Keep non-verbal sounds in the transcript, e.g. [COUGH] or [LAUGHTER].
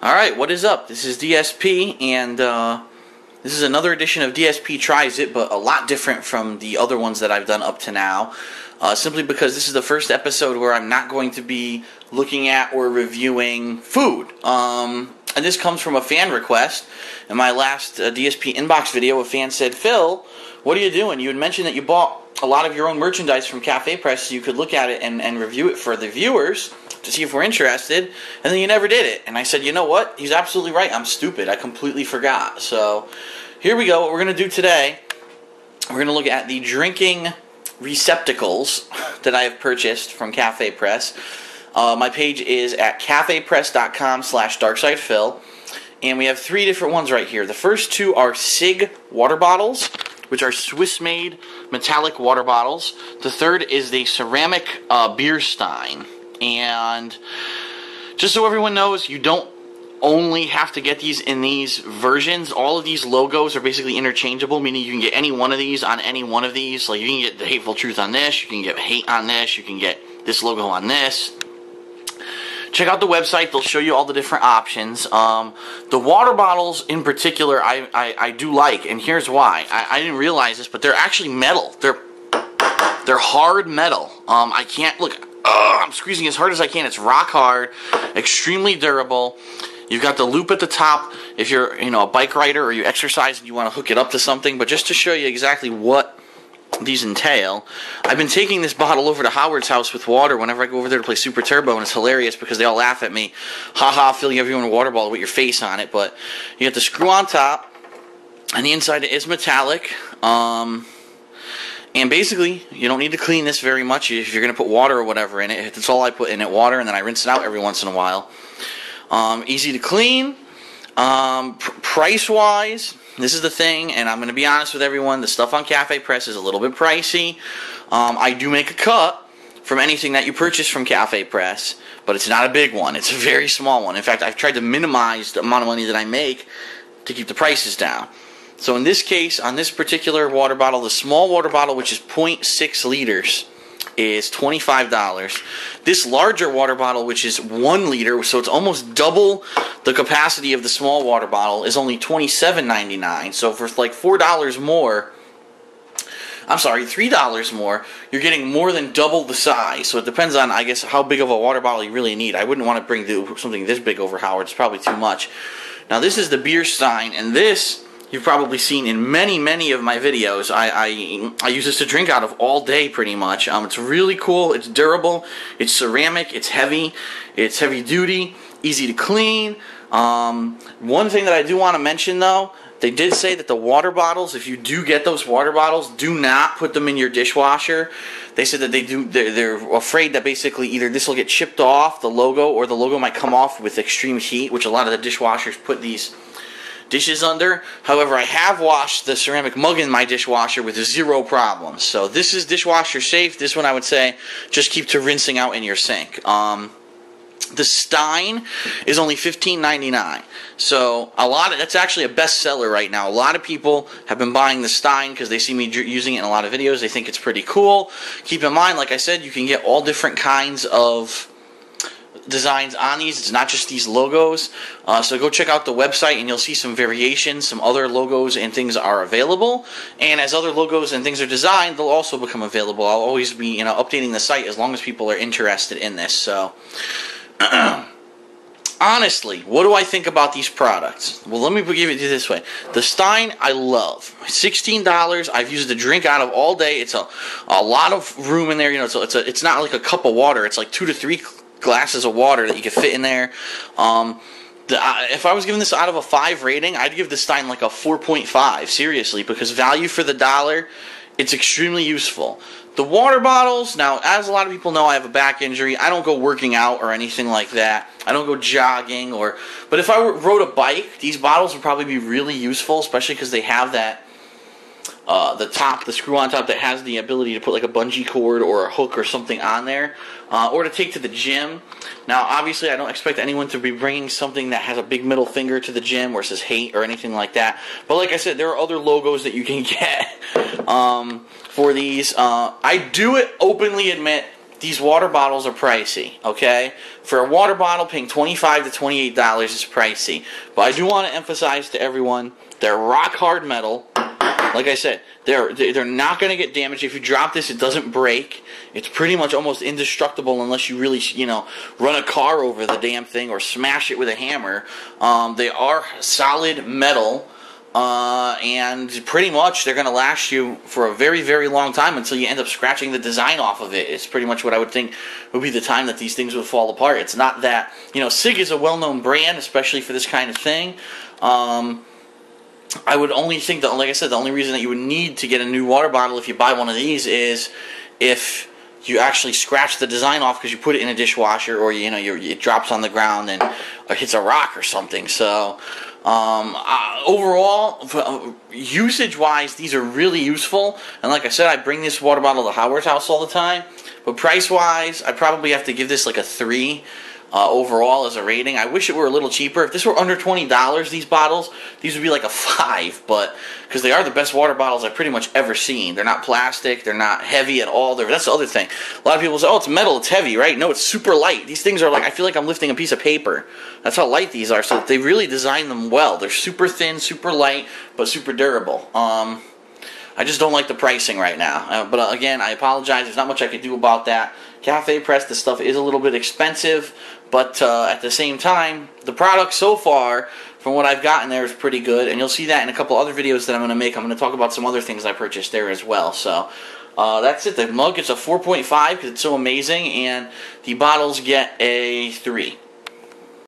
All right, what is up? This is DSP, and uh, this is another edition of DSP Tries It, but a lot different from the other ones that I've done up to now. Uh, simply because this is the first episode where I'm not going to be looking at or reviewing food. Um, and this comes from a fan request. In my last uh, DSP inbox video, a fan said, Phil, what are you doing? You had mentioned that you bought a lot of your own merchandise from Cafe Press so you could look at it and, and review it for the viewers to see if we're interested, and then you never did it. And I said, you know what? He's absolutely right. I'm stupid. I completely forgot. So here we go. What we're going to do today, we're going to look at the drinking receptacles [LAUGHS] that I have purchased from Cafe Press. Uh, my page is at cafepress.com slash darksydephil. And we have three different ones right here. The first two are Sigg water bottles, which are Swiss made metallic water bottles. The third is the ceramic uh, beer stein. And just so everyone knows, you don't only have to get these in these versions. All of these logos are basically interchangeable, meaning you can get any one of these on any one of these. Like you can get the Hateful Truth on this, you can get Hate on this, you can get this logo on this. Check out the website; they'll show you all the different options. Um, the water bottles, in particular, I, I, I do like, and here's why. I, I didn't realize this, but they're actually metal. They're they're hard metal. Um, I can't look. Ugh, I'm squeezing as hard as I can. It's rock hard, extremely durable. You've got the loop at the top if you're, you know, a bike rider or you exercise and you want to hook it up to something. But just to show you exactly what these entail, I've been taking this bottle over to Howard's house with water whenever I go over there to play Super Turbo, and it's hilarious because they all laugh at me. Haha, filling everyone a water bottle with your face on it. But you got the screw on top, and the inside is metallic. Um, and basically, you don't need to clean this very much if you're going to put water or whatever in it. That's all I put in it, water, and then I rinse it out every once in a while. Um, easy to clean. Um, pr- price wise, this is the thing, and I'm going to be honest with everyone the stuff on Cafe Press is a little bit pricey. Um, I do make a cut from anything that you purchase from Cafe Press, but it's not a big one. It's a very small one. In fact, I've tried to minimize the amount of money that I make to keep the prices down. So in this case, on this particular water bottle, the small water bottle, which is 0.6 liters, is $25. This larger water bottle, which is one liter, so it's almost double the capacity of the small water bottle, is only $27.99. So for like $4 more, I'm sorry, $3 more, you're getting more than double the size. So it depends on, I guess, how big of a water bottle you really need. I wouldn't want to bring something this big over Howard. It's probably too much. Now, this is the beer stein, and this you've probably seen in many, many of my videos. I, I, I use this to drink out of all day, pretty much. Um, it's really cool. It's durable. It's ceramic. It's heavy. It's heavy duty. Easy to clean. Um, one thing that I do want to mention, though, they did say that the water bottles, if you do get those water bottles, do not put them in your dishwasher. They said that they do. They're, they're afraid that basically either this will get chipped off the logo, or the logo might come off with extreme heat, which a lot of the dishwashers put these dishes under. However, I have washed the ceramic mug in my dishwasher with zero problems. So this is dishwasher safe. This one I would say just keep to rinsing out in your sink. Um, the Stein is only $15.99. So a lot of that's actually a bestseller right now. A lot of people have been buying the Stein because they see me using it in a lot of videos. They think it's pretty cool. Keep in mind, like I said, you can get all different kinds of designs on these. It's not just these logos. Uh, so go check out the website and you'll see some variations. Some other logos and things are available. And as other logos and things are designed, they'll also become available. I'll always be you know updating the site as long as people are interested in this. So. [CLEARS THROAT] honestly, what do I think about these products? Well, let me give it to you this way. The Stein, I love. $16. I've used the drink out of all day. It's a, a lot of room in there. You know, a, it's, a, it's not like a cup of water. It's like two to three glasses of water that you could fit in there. Um, the, uh, if I was giving this out of a five rating, I'd give the Stein like a 4.5, seriously, because value for the dollar, it's extremely useful. The water bottles, now, as a lot of people know, I have a back injury. I don't go working out or anything like that. I don't go jogging or, but if I rode a bike, these bottles would probably be really useful, especially because they have that uh, the top, the screw on top that has the ability to put like a bungee cord or a hook or something on there, uh, or to take to the gym. Now, obviously, I don't expect anyone to be bringing something that has a big middle finger to the gym or says hate or anything like that. But like I said, there are other logos that you can [LAUGHS] get um, for these. Uh, I do it openly admit these water bottles are pricey, okay? For a water bottle, paying 25 to $28 is pricey. But I do want to emphasize to everyone, they're rock hard metal. Like I said, they're they're not going to get damaged. If you drop this, it doesn't break. It's pretty much almost indestructible unless you really, you know, run a car over the damn thing or smash it with a hammer. Um, they are solid metal. Uh, and pretty much they're going to last you for a very, very long time until you end up scratching the design off of it. It's pretty much what I would think would be the time that these things would fall apart. It's not that, you know, Sigg is a well known brand, especially for this kind of thing. Um, I would only think that, like I said, the only reason that you would need to get a new water bottle if you buy one of these is if you actually scratch the design off because you put it in a dishwasher or you know it drops on the ground and hits a rock or something. So um, uh, overall, uh, usage wise, these are really useful. And like I said, I bring this water bottle to Howard's house all the time. But price wise, I probably have to give this like a three uh, overall as a rating. I wish it were a little cheaper. If this were under twenty dollars, these bottles, these would be like a five. But because they are the best water bottles I've pretty much ever seen. They're not plastic. They're not heavy at all. They're, that's the other thing. A lot of people say, "Oh, it's metal. It's heavy, right?" No, it's super light. These things are like I feel like I'm lifting a piece of paper. That's how light these are. So they really designed them well. They're super thin, super light, but super durable. Um, I just don't like the pricing right now. Uh, but uh, again, I apologize. There's not much I can do about that. Cafe Press, this stuff is a little bit expensive, but uh, at the same time, the product so far, from what I've gotten there, is pretty good. And you'll see that in a couple other videos that I'm going to make. I'm going to talk about some other things I purchased there as well. So uh, that's it. The mug gets a 4.5 because it's so amazing, and the bottles get a 3.